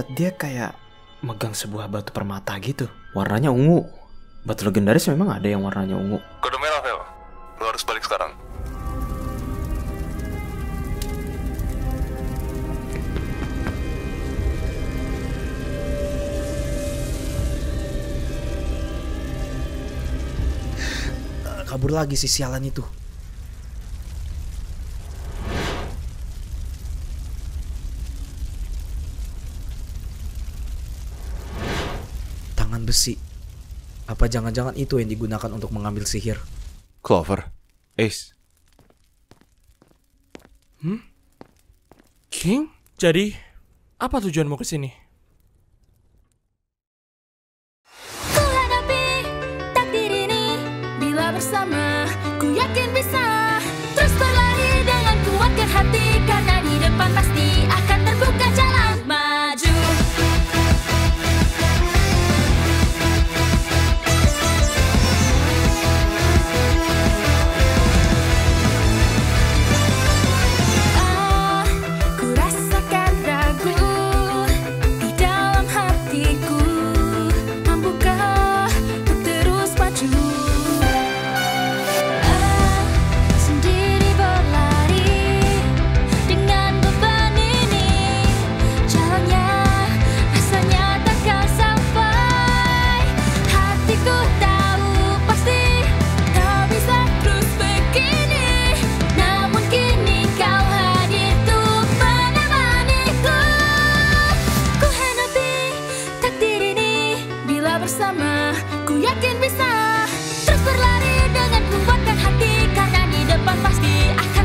Lihat dia kayak megang sebuah batu permata gitu. Warnanya ungu. Batu legendaris memang ada yang warnanya ungu. Kode merah, Vel. Lo harus balik sekarang. Kabur lagi si sialan itu. Tangan besi. Apa jangan-jangan itu yang digunakan untuk mengambil sihir? Clover, Ace, King? Jadi, apa tujuanmu ke sini? Bersama. Ku yakin bisa Terus berlari dengan kuatkan hati Karena di depan pasti akan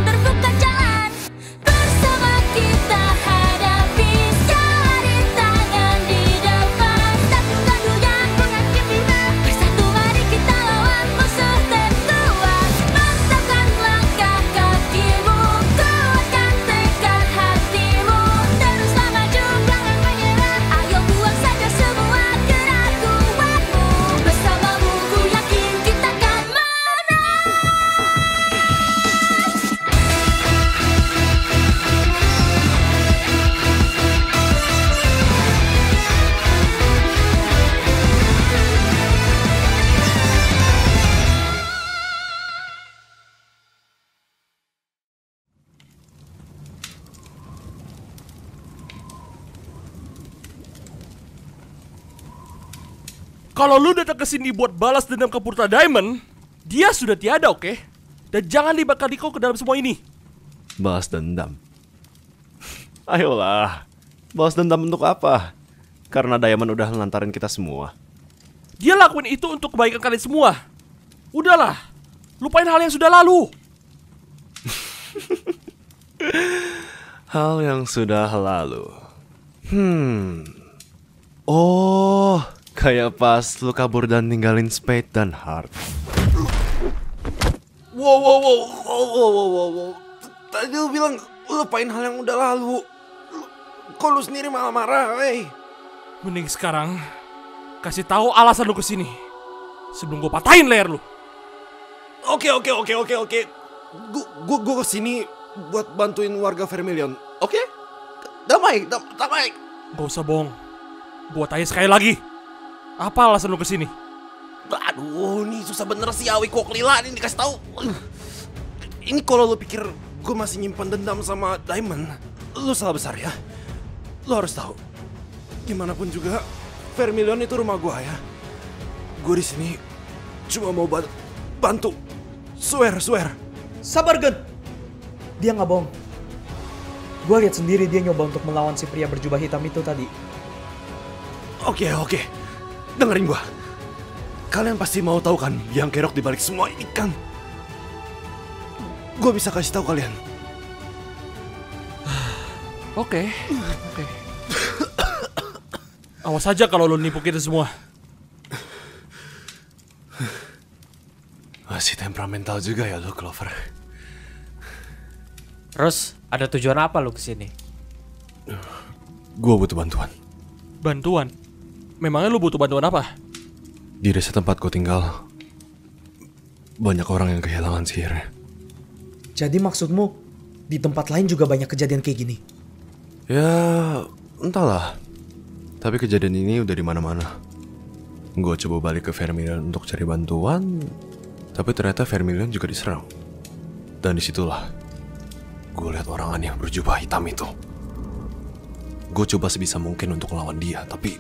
Kalau lu datang ke sini buat balas dendam ke Purta Diamond, dia sudah tiada, oke? Dan jangan dibakar Diko ke dalam semua ini. balas dendam. Ayolah, balas dendam untuk apa? Karena Diamond udah lantarin kita semua. Dia lakuin itu untuk kebaikan kalian semua. Udahlah, lupain hal yang sudah lalu. Hal yang sudah lalu. Hmm. Oh, kayak pas lu kabur dan ninggalin Spade dan Heart. Wow, wow, wow, wow, wow, wow, wow, wow. Tadi lu bilang lupain hal yang udah lalu. Lu- Kok lu sendiri malah marah, wey? Mending sekarang kasih tahu alasan lu ke sini sebelum gue patahin leher lu. Oke, oke, oke, oke, oke. Gu- Gue gue ke sini buat bantuin warga Vermilion. Oke? Damai, dam- damai. Gak usah bohong. Gue tanya sekali lagi. Apa alasan lu ke sini? Aduh, ini susah bener sih Awi kok lila ini dikasih tahu. Ini kalau lu pikir gue masih nyimpan dendam sama Diamond, lu salah besar ya. Lu harus tahu, gimana pun juga Vermilion itu rumah gua ya. Gue di sini cuma mau ba- bantu. Swear, swear. Sabar, Gen. Dia nggak bohong. Gue lihat sendiri dia nyoba untuk melawan si pria berjubah hitam itu tadi. Oke, oke. Dengerin gua. Kalian pasti mau tahu kan yang kerok di balik semua ini kan? Gue bisa kasih tahu kalian. Oke, oke. Awas aja kalau lu nipu kita semua. Masih temperamental juga ya lo, Clover. Terus ada tujuan apa lu ke sini? Gue butuh bantuan. Bantuan? Memangnya lu butuh bantuan apa? Di desa tempat gue tinggal, banyak orang yang kehilangan sihirnya. Jadi maksudmu di tempat lain juga banyak kejadian kayak gini? Ya, entahlah. Tapi kejadian ini udah di mana-mana. Gue coba balik ke Vermilion untuk cari bantuan, tapi ternyata Vermilion juga diserang. Dan di situlah gue lihat orang aneh berjubah hitam itu. Gue coba sebisa mungkin untuk lawan dia, tapi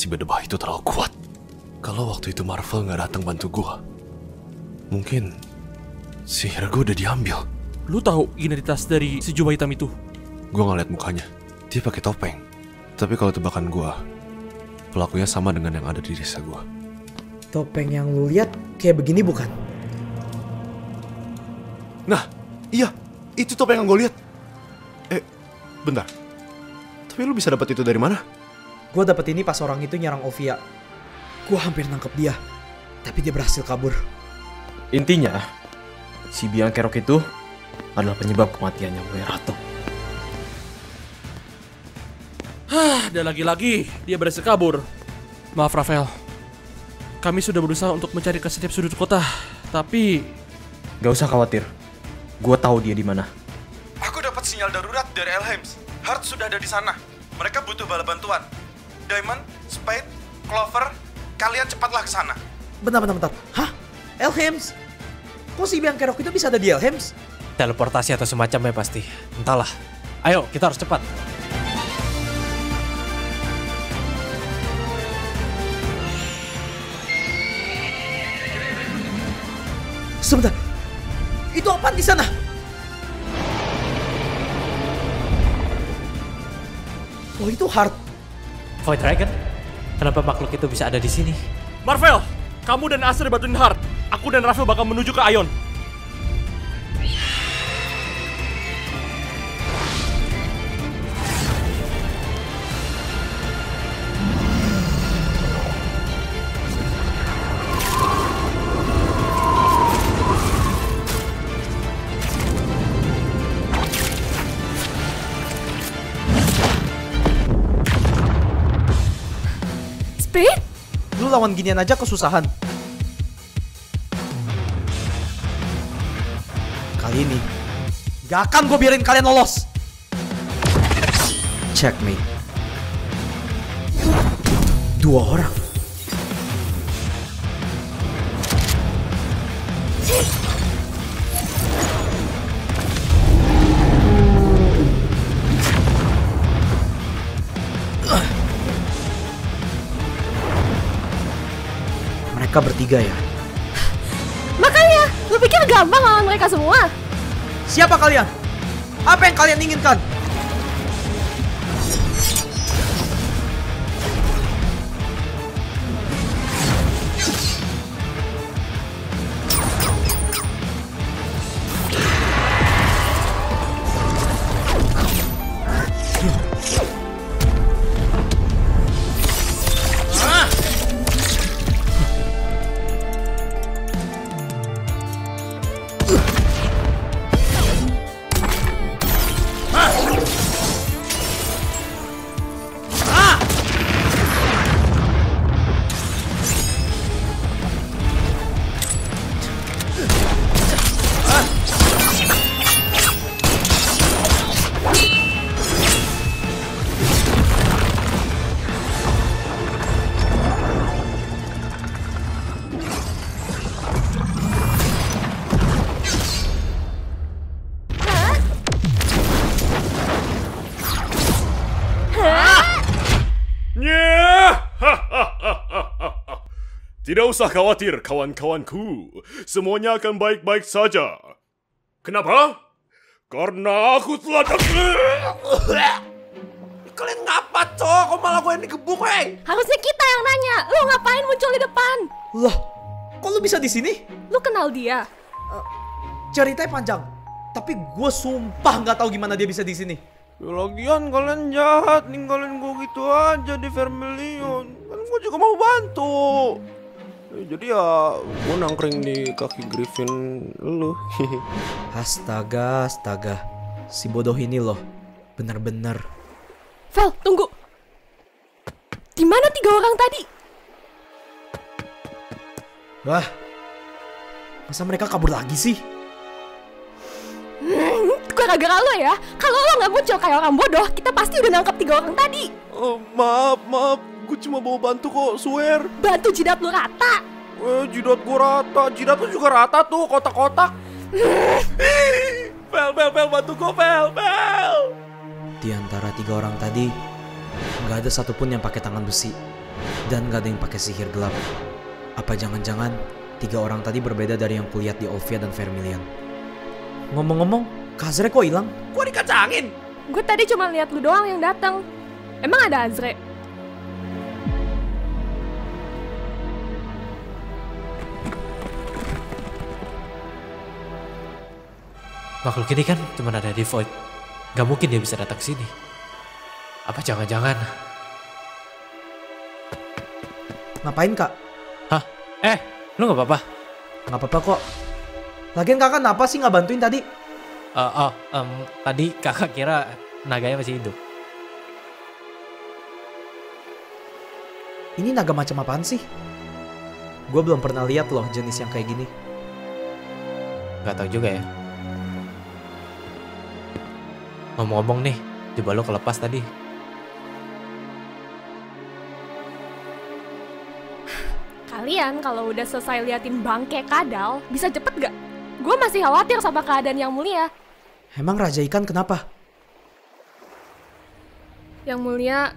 si bedebah itu terlalu kuat. Kalau waktu itu Marvel nggak datang bantu gue, mungkin sihir gue udah diambil. Lu tahu identitas dari si jubah hitam itu? Gue ngeliat mukanya, dia pakai topeng. Tapi kalau tebakan gue, pelakunya sama dengan yang ada di desa gue. Topeng yang lu lihat kayak begini bukan? Nah, iya, itu topeng yang gue lihat. Eh, bentar. Tapi lu bisa dapat itu dari mana? Gue dapet ini pas orang itu nyerang Ovia. Gue hampir nangkep dia, tapi dia berhasil kabur. Intinya, si Biang Kerok itu adalah penyebab kematiannya Mulia Ratu. Ah, dan lagi-lagi dia berhasil kabur. Maaf Rafael. Kami sudah berusaha untuk mencari ke setiap sudut kota, tapi Gak usah khawatir. Gue tahu dia di mana. Aku dapat sinyal darurat dari Elheims. Hart sudah ada di sana. Mereka butuh bala bantuan. Diamond, Spade, Clover, kalian cepatlah ke sana. Bentar, bentar, bentar. Hah? Elhems? Kok si Biang Kerok itu bisa ada di Elhems? Teleportasi atau semacamnya pasti. Entahlah. Ayo, kita harus cepat. Sebentar. Itu apa di sana? Oh, itu Heart. Void Dragon? Kenapa makhluk itu bisa ada di sini? Marvel, kamu dan Acer bantuin Hart. Aku dan Rafael bakal menuju ke Ion. Lawan ginian aja kesusahan. Kali ini, gak akan gue biarin kalian lolos. Checkmate. Dua orang. Mereka bertiga ya. Makanya, lu pikir gampang lawan mereka semua? Siapa kalian? Apa yang kalian inginkan? Tidak usah khawatir, kawan-kawanku. Semuanya akan baik-baik saja. Kenapa? Karena aku telah Kalian ngapa, cok? Kok malah gue yang digebuk, hei? Harusnya kita yang nanya. Lu ngapain muncul di depan? Loh, kok lu bisa di sini? Lu kenal dia? Ceritanya panjang. Tapi gue sumpah nggak tahu gimana dia bisa di sini. Ya lagian kalian jahat, ninggalin gue gitu aja di Vermilion. Kan gue juga mau bantu. Ya, jadi ya gue nangkring di kaki Griffin lu. Astaga, astaga. Si bodoh ini loh. Bener-bener. Vel, tunggu. Di mana tiga orang tadi? Wah, masa mereka kabur lagi sih? Hmm, gue gara-gara lo ya. Kalau lo nggak muncul kayak orang bodoh, kita pasti udah nangkap tiga orang tadi. Oh, maaf, maaf. Gue cuma mau bantu kok, swear. Bantu jidat lo rata. Eh, jidat gue rata. Jidat lu juga rata tuh, kotak-kotak. Pel, pel, pel, bantu gue, pel, pel. Di antara tiga orang tadi, nggak ada satupun yang pakai tangan besi. Dan nggak ada yang pakai sihir gelap. Apa jangan-jangan tiga orang tadi berbeda dari yang kulihat di Olvia dan Vermilion? Ngomong-ngomong, Kazre kok hilang? Gue dikacangin. Gue tadi cuma lihat lu doang yang datang. Emang ada Azre? Makhluk ini kan cuma ada di Void. Gak mungkin dia bisa datang ke sini. Apa jangan-jangan? Ngapain kak? Hah? Eh, lu gak apa-apa? Nggak apa-apa kok. Lagian kakak kenapa sih nggak bantuin tadi? Eh, oh, em, tadi kakak kira naganya masih hidup. Ini naga macam apaan sih? Gue belum pernah lihat loh jenis yang kayak gini. Gak tau juga ya. Ngomong-ngomong nih, coba lo kelepas tadi. Kalian kalau udah selesai liatin bangke kadal, bisa cepet gak? Gue masih khawatir sama keadaan yang mulia. Emang Raja Ikan kenapa? Yang mulia,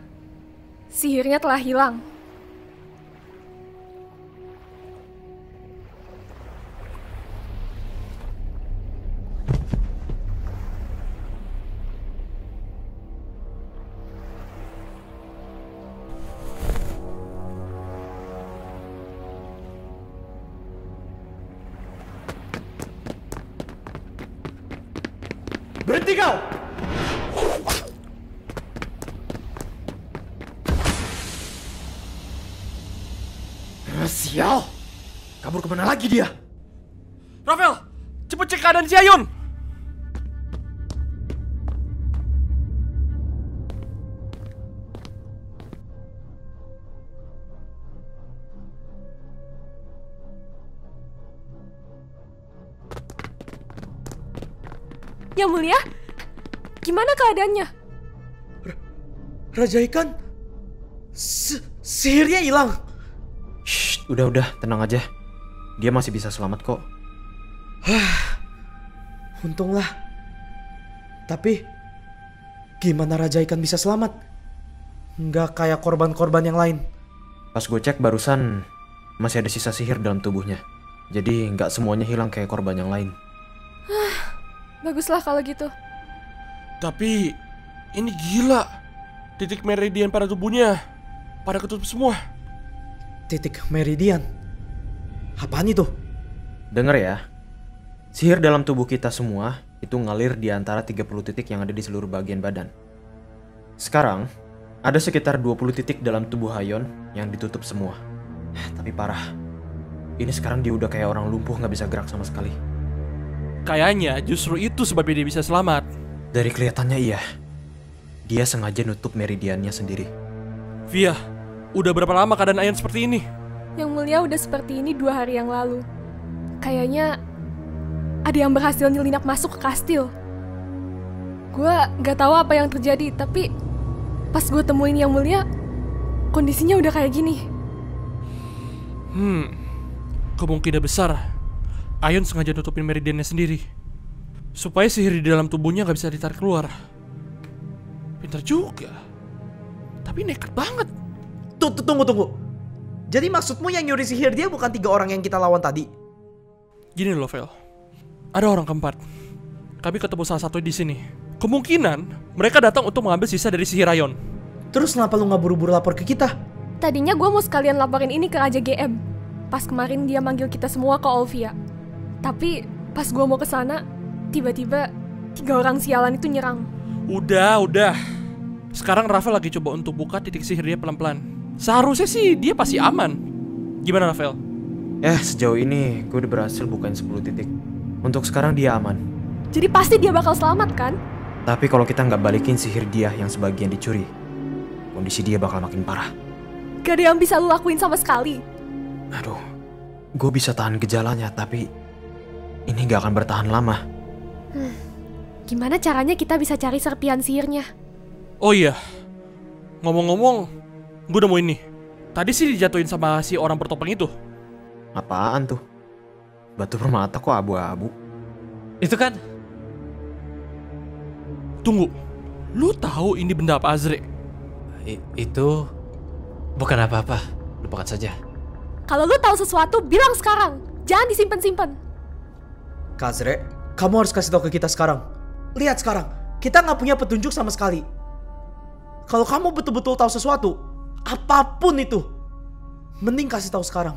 sihirnya telah hilang. Cepet cek keadaan si Ayun. Yang mulia, gimana keadaannya? Raja Ikan? Si- sihirnya hilang. Shh, udah-udah, tenang aja. Dia masih bisa selamat kok. Untunglah. Tapi, gimana Raja Ikan bisa selamat? Nggak kayak korban-korban yang lain. Pas gue cek barusan, masih ada sisa sihir dalam tubuhnya. Jadi nggak semuanya hilang kayak korban yang lain. Baguslah kalau gitu. Tapi ini gila. Titik meridian pada tubuhnya pada ketutup semua. Titik meridian. Apaan itu? Dengar ya, sihir dalam tubuh kita semua itu ngalir di antara 30 titik yang ada di seluruh bagian badan. Sekarang, ada sekitar 20 titik dalam tubuh Hayon yang ditutup semua. Tapi parah, ini sekarang dia udah kayak orang lumpuh nggak bisa gerak sama sekali. Kayaknya justru itu sebabnya dia bisa selamat. Dari kelihatannya iya, dia sengaja nutup meridiannya sendiri. Via, udah berapa lama keadaan Ayun seperti ini? Yang mulia udah seperti ini dua hari yang lalu. Kayaknya ada yang berhasil nyelinap masuk ke kastil. Gue nggak tahu apa yang terjadi, tapi pas gue temuin yang mulia, kondisinya udah kayak gini. Hmm, kemungkinan besar Ayun sengaja nutupin meridiannya sendiri supaya sihir di dalam tubuhnya nggak bisa ditarik keluar. Pintar juga, tapi nekat banget. Tuh, tuh, tunggu, tunggu. Jadi maksudmu yang nyuri sihir dia bukan tiga orang yang kita lawan tadi? Gini loh, Vel. Ada orang keempat. Kami ketemu salah satu di sini. Kemungkinan mereka datang untuk mengambil sisa dari sihir Ayon. Terus kenapa lu nggak buru-buru lapor ke kita? Tadinya gue mau sekalian laporin ini ke Raja GM. Pas kemarin dia manggil kita semua ke Olvia. Tapi pas gue mau ke sana, tiba-tiba tiga orang sialan itu nyerang. Udah, udah. Sekarang Rafael lagi coba untuk buka titik sihir dia pelan-pelan. Seharusnya sih dia pasti aman. Gimana Rafael? Eh, sejauh ini gue udah berhasil bukain 10 titik. Untuk sekarang dia aman. Jadi pasti dia bakal selamat kan? Tapi kalau kita nggak balikin sihir dia yang sebagian dicuri, kondisi dia bakal makin parah. Gak ada yang bisa lu lakuin sama sekali. Aduh, gue bisa tahan gejalanya, tapi ini gak akan bertahan lama. Gimana caranya kita bisa cari serpian sihirnya? Oh iya, ngomong-ngomong, gue udah mau ini. Tadi sih dijatuhin sama si orang bertopeng itu. Apaan tuh? Batu permata kok abu-abu? Itu kan Tunggu, lu tahu ini benda apa Azre? i- itu bukan apa-apa. Lupakan saja. Kalau lu tahu sesuatu, bilang sekarang. Jangan disimpan-simpan. Kazre, kamu harus kasih tahu ke kita sekarang. Lihat sekarang, kita nggak punya petunjuk sama sekali. Kalau kamu betul-betul tahu sesuatu, apa pun itu, mending kasih tahu sekarang.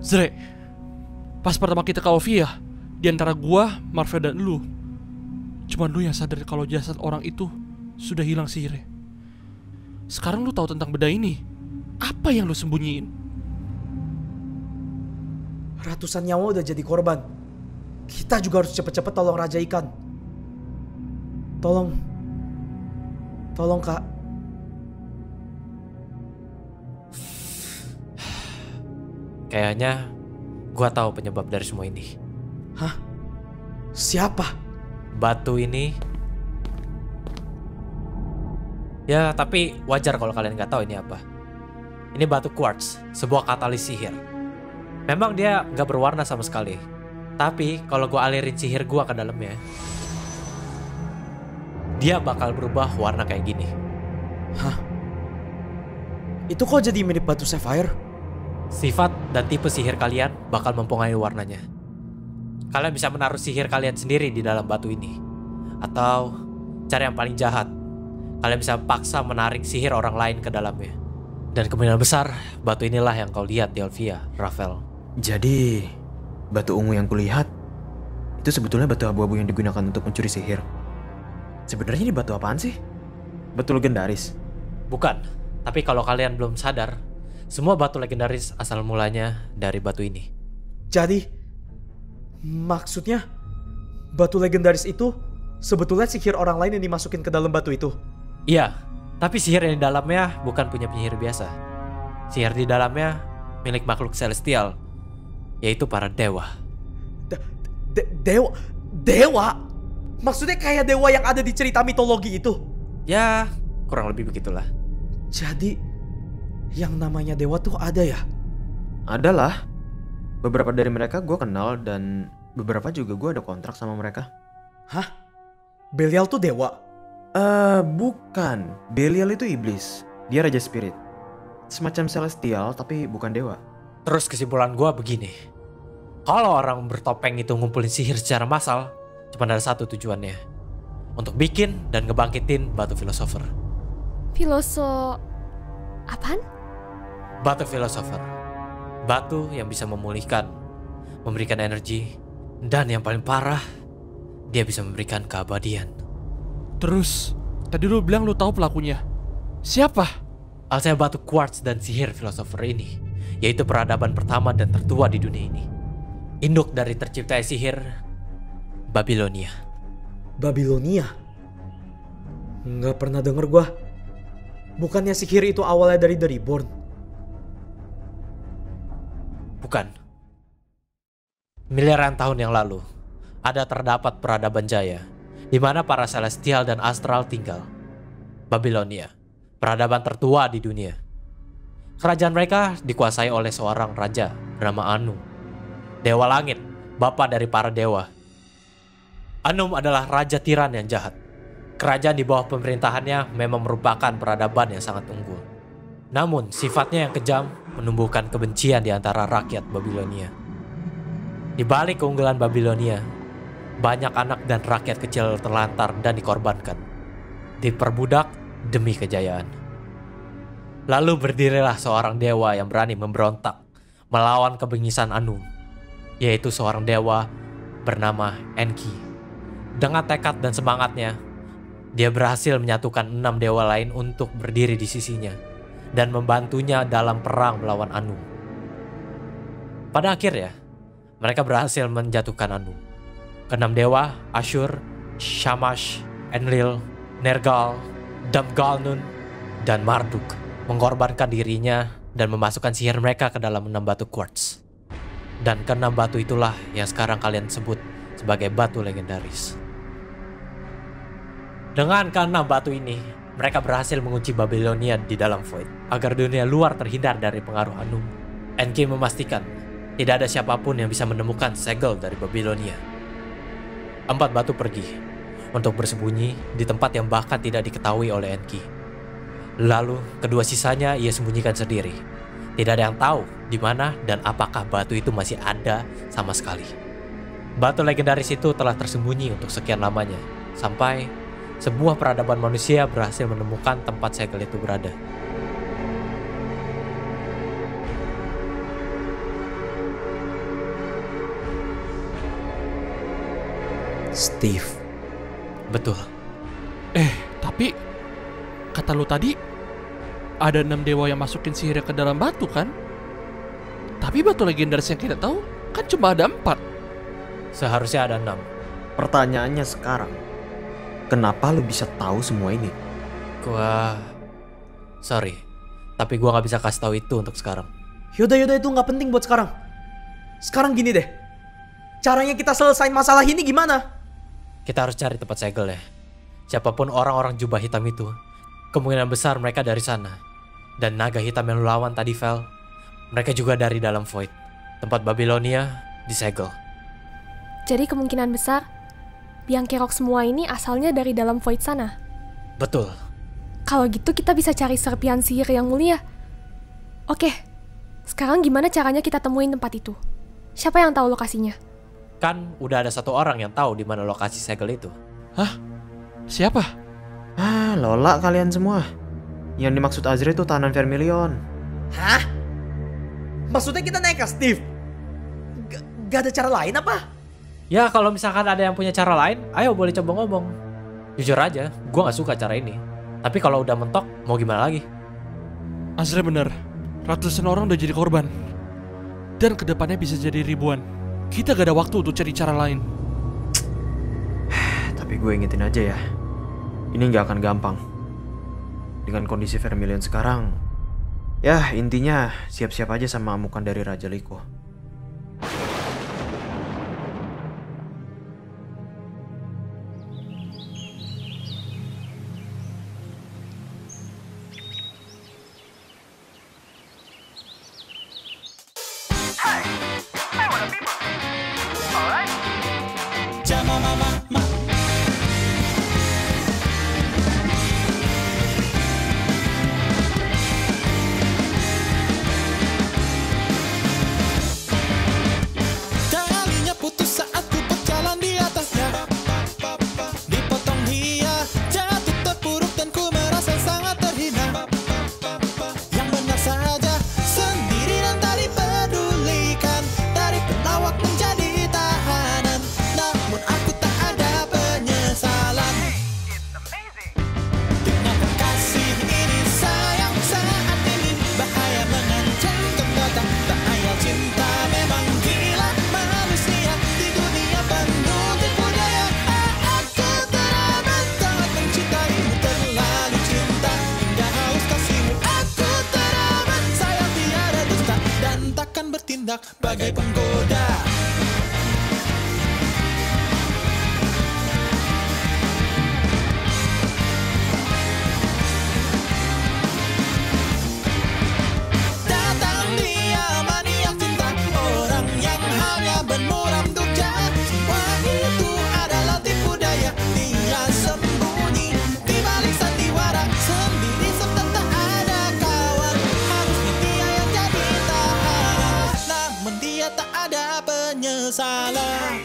Zre, pas pertama kita ke Ovia, di antara gua, Marvel dan lu, cuman lu yang sadar kalau jasad orang itu sudah hilang sihirnya. Sekarang lu tahu tentang benda ini. Apa yang lu sembunyiin? Ratusan nyawa udah jadi korban. Kita juga harus cepet-cepet tolong Raja Ikan. Tolong. Tolong, Kak. Kayaknya gua tahu penyebab dari semua ini. Hah? Siapa? Batu ini Ya, tapi wajar kalau kalian nggak tahu ini apa. Ini batu quartz, sebuah katalis sihir. Memang dia nggak berwarna sama sekali. Tapi kalau gua alirin sihir gua ke dalamnya, dia bakal berubah warna kayak gini. Itu kok jadi mirip batu sapphire? Sifat dan tipe sihir kalian bakal mempengaruhi warnanya. Kalian bisa menaruh sihir kalian sendiri di dalam batu ini. Atau cara yang paling jahat, kalian bisa paksa menarik sihir orang lain ke dalamnya. Dan kemungkinan besar, batu inilah yang kau lihat di Elvia, Rafael. Jadi, batu ungu yang kulihat itu sebetulnya batu abu-abu yang digunakan untuk mencuri sihir. Sebenarnya ini batu apaan sih? Batu legendaris. Bukan, tapi kalau kalian belum sadar, semua batu legendaris asal mulanya dari batu ini. Jadi, maksudnya batu legendaris itu sebetulnya sihir orang lain yang dimasukin ke dalam batu itu. Iya, tapi sihir yang di dalamnya bukan punya penyihir biasa. Sihir di dalamnya milik makhluk celestial, yaitu para dewa. De- dewa, dewa? Maksudnya kayak dewa yang ada di cerita mitologi itu. Ya, kurang lebih begitulah. Jadi, yang namanya dewa tuh ada ya? Adalah. Beberapa dari mereka gue kenal dan beberapa juga gue ada kontrak sama mereka. Hah? Belial tuh dewa? Eh, bukan. Belial itu iblis. Dia raja spirit. Semacam celestial tapi bukan dewa. Terus kesimpulan gua begini. Kalau orang bertopeng itu ngumpulin sihir secara massal, cuma ada satu tujuannya. Untuk bikin dan ngebangkitin batu filosofer. Filoso... Apaan? Batu filosofer. Batu yang bisa memulihkan, memberikan energi, dan yang paling parah, dia bisa memberikan keabadian. Terus, tadi lu bilang lu tahu pelakunya. Siapa? Asalnya batu quartz dan sihir filosofer ini, yaitu peradaban pertama dan tertua di dunia ini. Induk dari terciptanya sihir Babilonia. Babilonia? Nggak pernah denger gua. Bukannya sihir itu awalnya dari The Reborn? Bukan. Miliaran tahun yang lalu, ada terdapat peradaban jaya, di mana para celestial dan astral tinggal. Babilonia, peradaban tertua di dunia. Kerajaan mereka dikuasai oleh seorang raja bernama Anu. Dewa langit, bapak dari para dewa. Anum adalah raja tiran yang jahat. Kerajaan di bawah pemerintahannya memang merupakan peradaban yang sangat unggul. Namun, sifatnya yang kejam menumbuhkan kebencian di antara rakyat Babilonia. Di balik keunggulan Babilonia, banyak anak dan rakyat kecil terlantar dan dikorbankan. Diperbudak demi kejayaan. Lalu berdirilah seorang dewa yang berani memberontak melawan kebengisan Anu, yaitu seorang dewa bernama Enki. Dengan tekad dan semangatnya, dia berhasil menyatukan enam dewa lain untuk berdiri di sisinya dan membantunya dalam perang melawan Anu. Pada akhirnya, mereka berhasil menjatuhkan Anu. Keenam dewa, Ashur, Shamash, Enlil, Nergal, Damgalnun, dan Marduk mengorbankan dirinya dan memasukkan sihir mereka ke dalam enam batu quartz. Dan keenam batu itulah yang sekarang kalian sebut sebagai batu legendaris. Dengan keenam batu ini, mereka berhasil mengunci Babilonia di dalam Void agar dunia luar terhindar dari pengaruh Anum. Enki memastikan tidak ada siapa pun yang bisa menemukan segel dari Babilonia. Empat batu pergi untuk bersembunyi di tempat yang bahkan tidak diketahui oleh Enki. Lalu, kedua sisanya ia sembunyikan sendiri. Tidak ada yang tahu di mana dan apakah batu itu masih ada sama sekali. Batu legendaris itu telah tersembunyi untuk sekian lamanya, sampai sebuah peradaban manusia berhasil menemukan tempat segel itu berada. Steve, Betul, Eh, tapi kata lu tadi ada enam dewa yang masukin sihirnya ke dalam batu kan? Tapi batu legendaris yang kita tahu kan cuma ada empat. seharusnya ada enam. Pertanyaannya sekarang, kenapa lu bisa tahu semua ini? Gua... Sorry, tapi gua nggak bisa kasih tahu itu untuk sekarang. yaudah yaudah itu nggak penting buat sekarang. Sekarang gini deh, caranya kita selesain masalah ini gimana? Kita harus cari tempat segel ya. Siapa pun orang-orang jubah hitam itu, kemungkinan besar mereka dari sana. Dan naga hitam yang lu lawan tadi, Vel, mereka juga dari dalam Void. Tempat Babilonia disegel. Jadi kemungkinan besar, biang kerok semua ini asalnya dari dalam void sana. Betul. Kalau gitu kita bisa cari serpian sihir yang mulia. Oke, sekarang gimana caranya kita temuin tempat itu? Siapa yang tahu lokasinya? Kan udah ada satu orang yang tahu di mana lokasi segel itu. Hah? Siapa? Ah, Lola kalian semua. Yang dimaksud Azri itu tahanan Vermilion. Hah? Maksudnya kita naik ke Steve? G- gak ada cara lain apa? Ya kalau misalkan ada yang punya cara lain, ayo boleh coba ngomong. Jujur aja, gua nggak suka cara ini. Tapi kalau udah mentok, mau gimana lagi? Azra bener. Ratusan orang udah jadi korban. Dan ke depannya bisa jadi ribuan. Kita gak ada waktu untuk cari cara lain. Tapi gue ingetin aja ya, ini nggak akan gampang. Dengan kondisi Vermilion sekarang, ya intinya siap-siap aja sama amukan dari Raja Liko. Penyesalan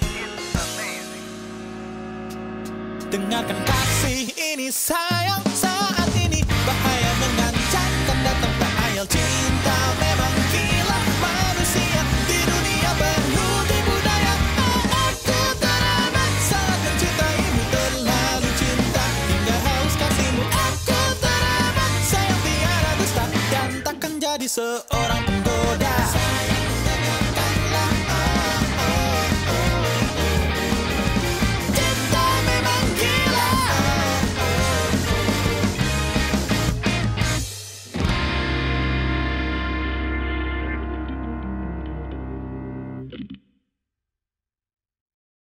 Dengarkan kasih ini sayang saat ini. Bahaya mengancam kan datang tak ayal cinta. Memang gila manusia. Di dunia penuh tipu daya Ah, Aku teramat sangat mencintaimu Terlalu cinta. Hingga haus kasihmu. Aku teramat. Sayang tiada dusta. Dan takkan jadi seorang